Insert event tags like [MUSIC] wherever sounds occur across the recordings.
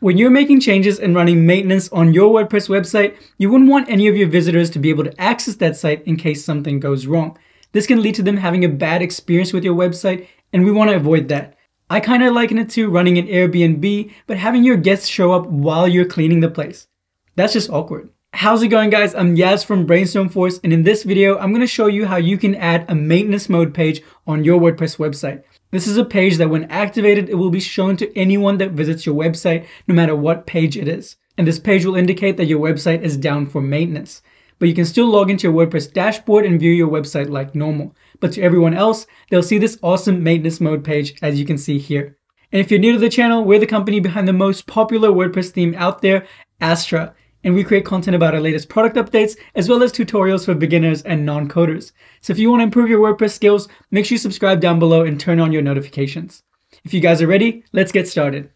When you're making changes and running maintenance on your WordPress website, you wouldn't want any of your visitors to be able to access that site in case something goes wrong. This can lead to them having a bad experience with your website, and we want to avoid that. I kind of liken it to running an Airbnb, but having your guests show up while you're cleaning the place. That's just awkward. How's it going guys? I'm Yaz from Brainstorm Force and in this video I'm going to show you how you can add a maintenance mode page on your WordPress website. This is a page that when activated it will be shown to anyone that visits your website no matter what page it is. And this page will indicate that your website is down for maintenance. But you can still log into your WordPress dashboard and view your website like normal. But to everyone else, they'll see this awesome maintenance mode page as you can see here. And if you're new to the channel, we're the company behind the most popular WordPress theme out there, Astra and we create content about our latest product updates as well as tutorials for beginners and non-coders. So if you want to improve your WordPress skills, make sure you subscribe down below and turn on your notifications. If you guys are ready, let's get started.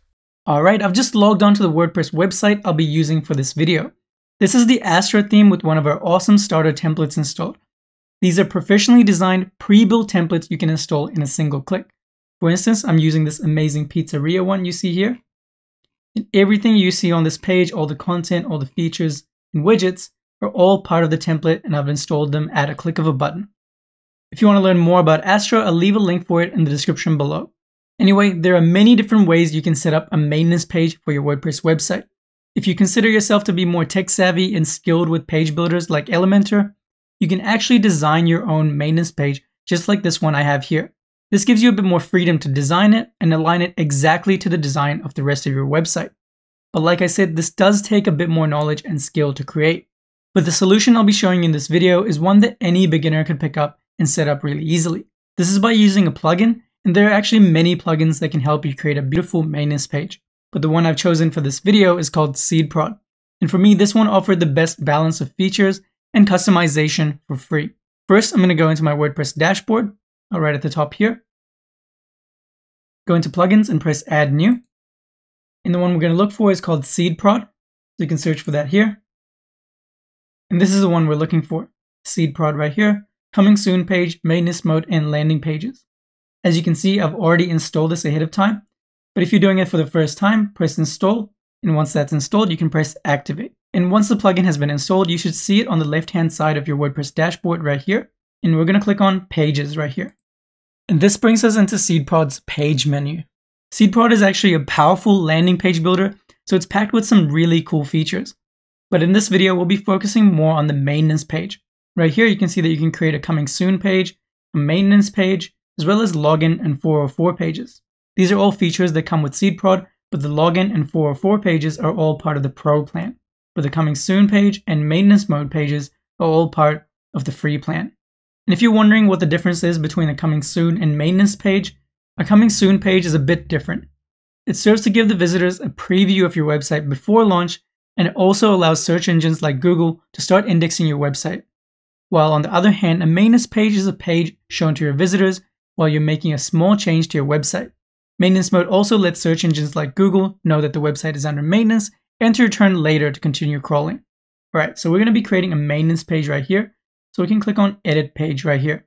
Alright, I've just logged onto the WordPress website I'll be using for this video. This is the Astra theme with one of our awesome starter templates installed. These are professionally designed pre-built templates you can install in a single click. For instance, I'm using this amazing pizzeria one you see here. And everything you see on this page, all the content, all the features and widgets are all part of the template and I've installed them at a click of a button. If you want to learn more about Astra, I'll leave a link for it in the description below. Anyway, there are many different ways you can set up a maintenance page for your WordPress website. If you consider yourself to be more tech savvy and skilled with page builders like Elementor, you can actually design your own maintenance page just like this one I have here. This gives you a bit more freedom to design it and align it exactly to the design of the rest of your website. But like I said, this does take a bit more knowledge and skill to create. But the solution I'll be showing you in this video is one that any beginner can pick up and set up really easily. This is by using a plugin, and there are actually many plugins that can help you create a beautiful maintenance page. But the one I've chosen for this video is called SeedProd. And for me, this one offered the best balance of features and customization for free. First, I'm going to go into my WordPress dashboard right at the top here. Go into plugins and press add new. And the one we're going to look for is called SeedProd. So you can search for that here. And this is the one we're looking for. SeedProd right here. Coming soon page, maintenance mode, and landing pages. As you can see, I've already installed this ahead of time. But if you're doing it for the first time, press install. And once that's installed, you can press activate. And once the plugin has been installed, you should see it on the left-hand side of your WordPress dashboard right here. And we're going to click on pages right here. And this brings us into SeedProd's page menu. SeedProd is actually a powerful landing page builder, so it's packed with some really cool features. But in this video, we'll be focusing more on the maintenance page. Right here, you can see that you can create a coming soon page, a maintenance page, as well as login and 404 pages. These are all features that come with SeedProd, but the login and 404 pages are all part of the Pro plan. But the coming soon page and maintenance mode pages are all part of the free plan. And if you're wondering what the difference is between a coming soon and maintenance page, a coming soon page is a bit different. It serves to give the visitors a preview of your website before launch, and it also allows search engines like Google to start indexing your website. While on the other hand, a maintenance page is a page shown to your visitors while you're making a small change to your website. Maintenance mode also lets search engines like Google know that the website is under maintenance and to return later to continue crawling. Alright, so we're going to be creating a maintenance page right here. So we can click on edit page right here.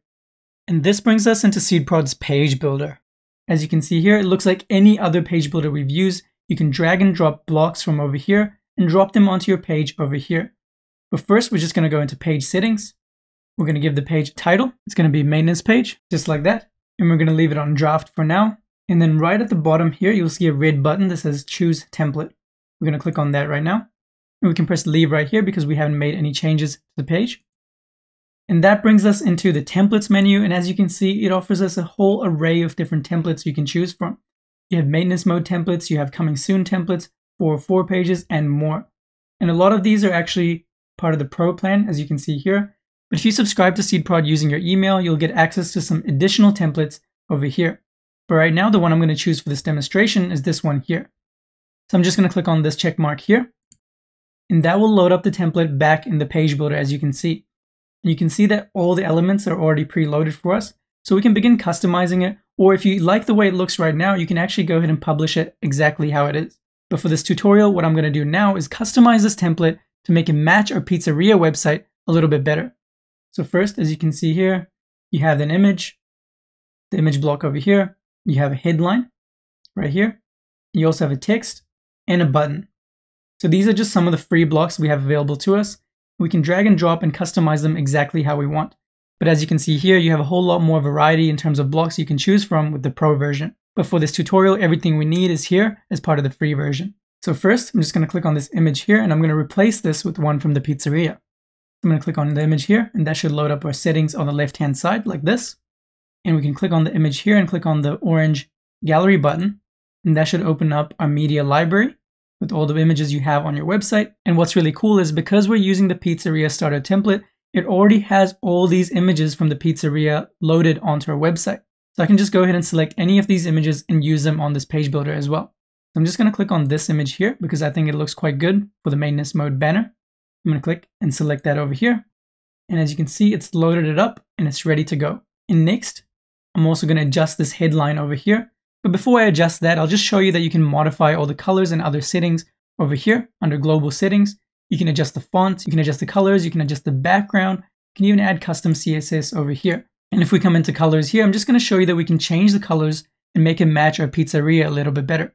And this brings us into SeedProd's page builder. As you can see here, it looks like any other page builder we've used. You can drag and drop blocks from over here and drop them onto your page over here. But first, we're just going to go into page settings. We're going to give the page a title. It's going to be maintenance page, just like that. And we're going to leave it on draft for now. And then right at the bottom here, you'll see a red button that says choose template. We're going to click on that right now. And we can press leave right here because we haven't made any changes to the page. And that brings us into the templates menu. And as you can see, it offers us a whole array of different templates you can choose from. You have maintenance mode templates, you have coming soon templates, for four pages and more. And a lot of these are actually part of the pro plan, as you can see here. But if you subscribe to SeedProd using your email, you'll get access to some additional templates over here. But right now, the one I'm going to choose for this demonstration is this one here. So I'm just going to click on this check mark here. And that will load up the template back in the page builder, as you can see. You can see that all the elements are already preloaded for us. So we can begin customizing it. Or if you like the way it looks right now, you can actually go ahead and publish it exactly how it is. But for this tutorial, what I'm going to do now is customize this template to make it match our pizzeria website a little bit better. So first, as you can see here, you have an image, the image block over here. You have a headline right here. You also have a text, and a button. So these are just some of the free blocks we have available to us. We can drag and drop and customize them exactly how we want. But as you can see here, you have a whole lot more variety in terms of blocks you can choose from with the pro version. But for this tutorial, everything we need is here as part of the free version. So first, I'm just going to click on this image here and I'm going to replace this with one from the pizzeria. I'm going to click on the image here and that should load up our settings on the left hand side like this. And we can click on the image here and click on the orange gallery button and that should open up our media library with all the images you have on your website. And what's really cool is because we're using the pizzeria starter template, it already has all these images from the pizzeria loaded onto our website. So I can just go ahead and select any of these images and use them on this page builder as well. So I'm just going to click on this image here because I think it looks quite good for the maintenance mode banner. I'm going to click and select that over here. And as you can see, it's loaded it up and it's ready to go. And next, I'm also going to adjust this headline over here. But before I adjust that, I'll just show you that you can modify all the colors and other settings over here under global settings. You can adjust the font, you can adjust the colors, you can adjust the background, you can even add custom CSS over here. And if we come into colors here, I'm just going to show you that we can change the colors and make it match our pizzeria a little bit better.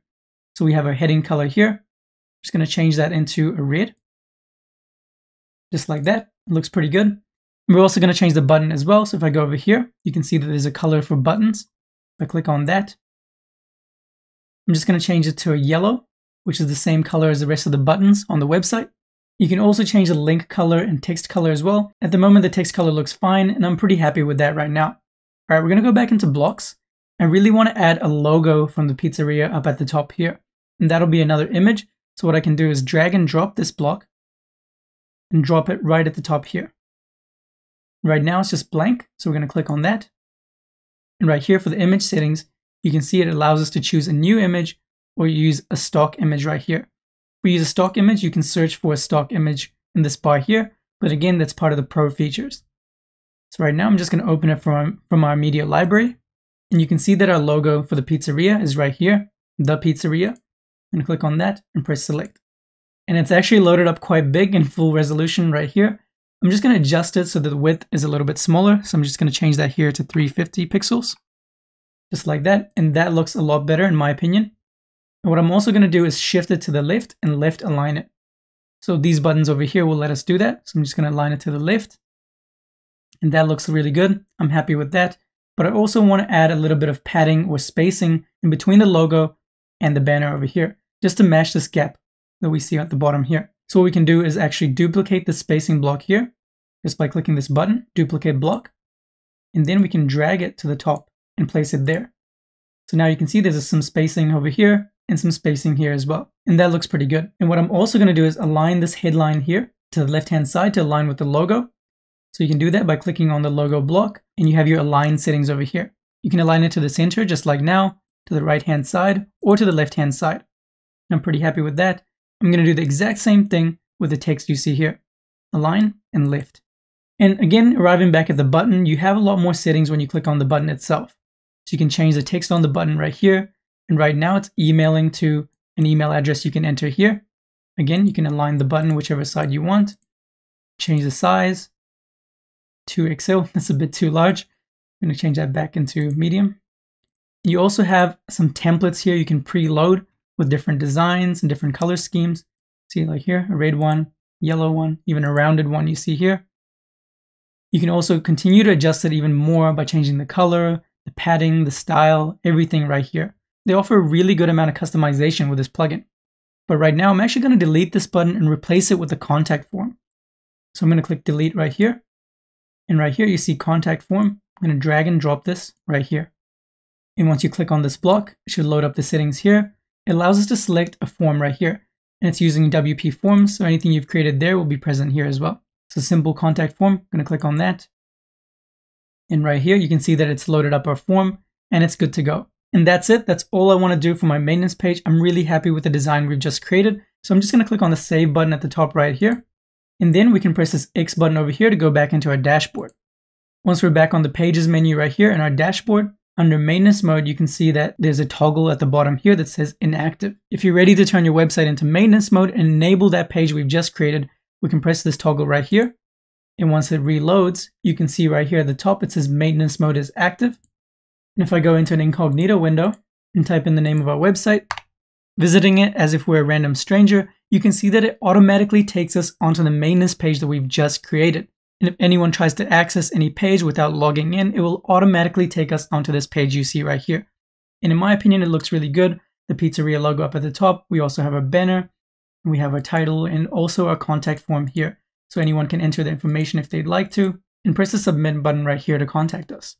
So we have our heading color here. I'm just going to change that into a red. Just like that. It looks pretty good. And we're also going to change the button as well. So if I go over here, you can see that there's a color for buttons. If I click on that, I'm just going to change it to a yellow, which is the same color as the rest of the buttons on the website. You can also change the link color and text color as well. At the moment, the text color looks fine, and I'm pretty happy with that right now. All right, we're gonna go back into blocks. I really wanna add a logo from the pizzeria up at the top here. And that'll be another image. So what I can do is drag and drop this block and drop it right at the top here. Right now it's just blank, so we're gonna click on that. And right here for the image settings, you can see it allows us to choose a new image or use a stock image right here we use a stock image, you can search for a stock image in this bar here. But again, that's part of the pro features. So right now I'm just going to open it from, from our media library. And you can see that our logo for the pizzeria is right here, the pizzeria. And click on that and press select. And it's actually loaded up quite big in full resolution right here. I'm just going to adjust it so that the width is a little bit smaller. So I'm just going to change that here to 350 pixels. Just like that. And that looks a lot better in my opinion. And what I'm also going to do is shift it to the left and left align it. So these buttons over here will let us do that. So I'm just going to align it to the left. And that looks really good. I'm happy with that. But I also want to add a little bit of padding or spacing in between the logo and the banner over here, just to match this gap that we see at the bottom here. So what we can do is actually duplicate the spacing block here, just by clicking this button, duplicate block. And then we can drag it to the top and place it there. So now you can see there's some spacing over here and some spacing here as well. And that looks pretty good. And what I'm also going to do is align this headline here to the left hand side to align with the logo. So you can do that by clicking on the logo block and you have your align settings over here. You can align it to the center just like now, to the right hand side or to the left hand side. I'm pretty happy with that. I'm going to do the exact same thing with the text you see here. Align and lift. And again, arriving back at the button, you have a lot more settings when you click on the button itself. So you can change the text on the button right here. And right now it's emailing to an email address you can enter here. Again, you can align the button whichever side you want. Change the size to Excel. [LAUGHS] That's a bit too large. I'm going to change that back into medium. You also have some templates here you can preload with different designs and different color schemes. See like here, a red one, yellow one, even a rounded one you see here. You can also continue to adjust it even more by changing the color, the padding, the style, everything right here. They offer a really good amount of customization with this plugin. But right now, I'm actually going to delete this button and replace it with the contact form. So I'm going to click delete right here. And right here, you see contact form. I'm going to drag and drop this right here. And once you click on this block, it should load up the settings here. It allows us to select a form right here. And it's using WP forms, so anything you've created there will be present here as well. So simple contact form, I'm going to click on that. And right here, you can see that it's loaded up our form and it's good to go. And that's it. That's all I want to do for my maintenance page. I'm really happy with the design we've just created. So I'm just going to click on the save button at the top right here. And then we can press this X button over here to go back into our dashboard. Once we're back on the pages menu right here in our dashboard, under maintenance mode, you can see that there's a toggle at the bottom here that says inactive. If you're ready to turn your website into maintenance mode and enable that page we've just created, we can press this toggle right here. And once it reloads, you can see right here at the top, it says maintenance mode is active. And if I go into an incognito window and type in the name of our website, Visiting it as if we're a random stranger, you can see that it automatically takes us onto the maintenance page that we've just created. And if anyone tries to access any page without logging in, it will automatically take us onto this page you see right here. And in my opinion, it looks really good. The pizzeria logo up at the top. We also have a banner, we have a title, and also a contact form here. So anyone can enter the information if they'd like to, and press the submit button right here to contact us.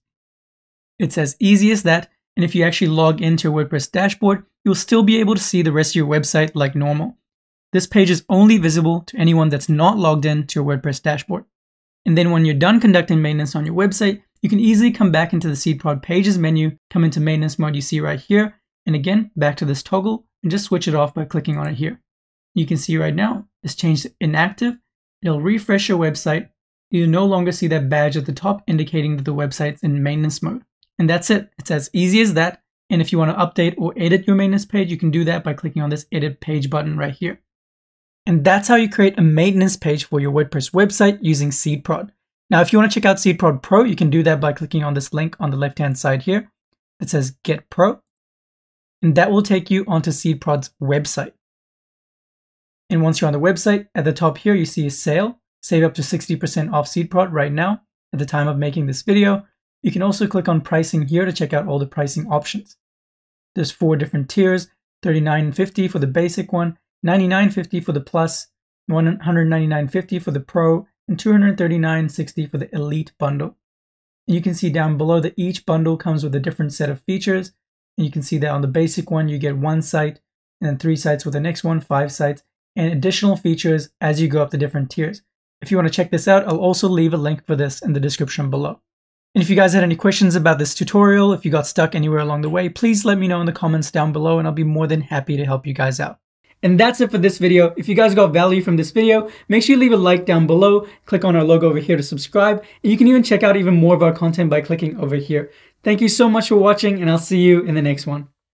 It's as easy as that, and if you actually log into your WordPress dashboard, you'll still be able to see the rest of your website like normal. This page is only visible to anyone that's not logged in to your WordPress dashboard. And then when you're done conducting maintenance on your website, you can easily come back into the SeedProd Pages menu, come into maintenance mode you see right here, and again, back to this toggle, and just switch it off by clicking on it here. You can see right now, it's changed to inactive. It'll refresh your website. You no longer see that badge at the top indicating that the website's in maintenance mode. And that's it. It's as easy as that. And if you want to update or edit your maintenance page, you can do that by clicking on this edit page button right here. And that's how you create a maintenance page for your WordPress website using SeedProd. Now, if you want to check out SeedProd Pro, you can do that by clicking on this link on the left-hand side here. It says Get Pro. And that will take you onto SeedProd's website. And once you're on the website, at the top here, you see a sale. Save up to 60% off SeedProd right now at the time of making this video. You can also click on pricing here to check out all the pricing options. There's four different tiers, $39.50 for the basic one, $99.50 for the plus, $199.50 for the pro, and $239.60 for the elite bundle. And you can see down below that each bundle comes with a different set of features. And you can see that on the basic one, you get one site, and then three sites with the next one, five sites, and additional features as you go up the different tiers. If you want to check this out, I'll also leave a link for this in the description below. And if you guys had any questions about this tutorial, if you got stuck anywhere along the way, please let me know in the comments down below and I'll be more than happy to help you guys out. And that's it for this video. If you guys got value from this video, make sure you leave a like down below, click on our logo over here to subscribe, and you can even check out even more of our content by clicking over here. Thank you so much for watching and I'll see you in the next one.